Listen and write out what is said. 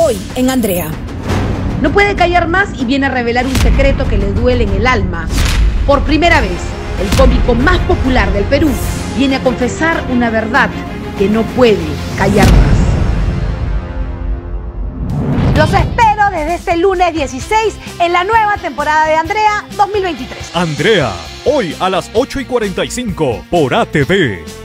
Hoy en Andrea. No puede callar más y viene a revelar un secreto que le duele en el alma. Por primera vez, el cómico más popular del Perú viene a confesar una verdad que no puede callar más. Los espero desde este lunes 16 en la nueva temporada de Andrea 2023. Andrea, hoy a las 8 y 45 por ATV.